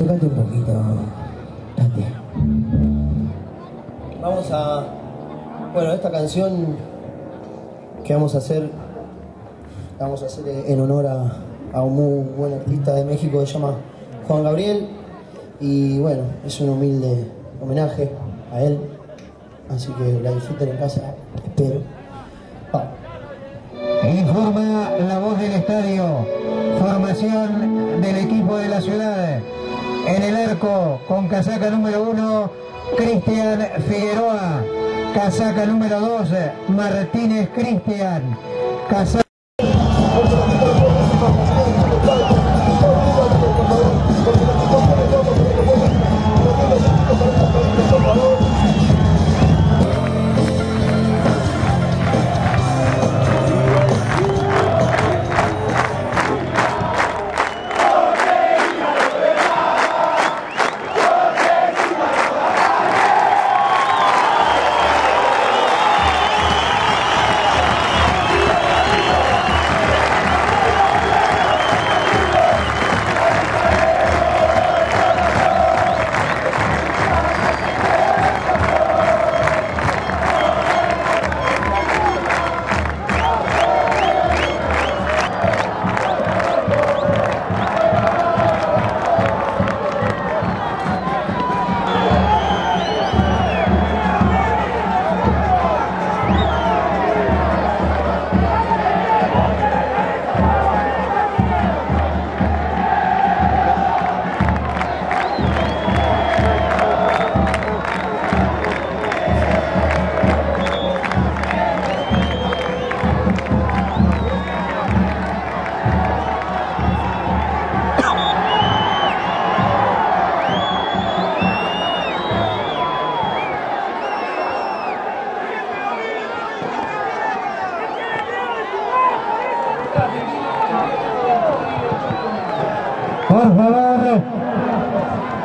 Acércate un poquito, Tati. Vamos a. Bueno, esta canción que vamos a hacer, la vamos a hacer en honor a, a un muy buen artista de México que se llama Juan Gabriel. Y bueno, es un humilde homenaje a él. Así que la disfruten en casa, espero. Vamos. Informa la voz del estadio. Formación del equipo de la ciudad. En el arco, con casaca número uno, Cristian Figueroa. Casaca número dos, Martínez Cristian.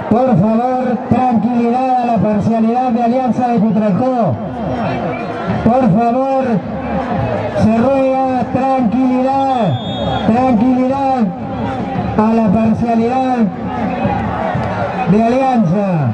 Por favor, tranquilidad a la parcialidad de Alianza de Cutralcó. Por favor, se ruega tranquilidad, tranquilidad a la parcialidad de Alianza.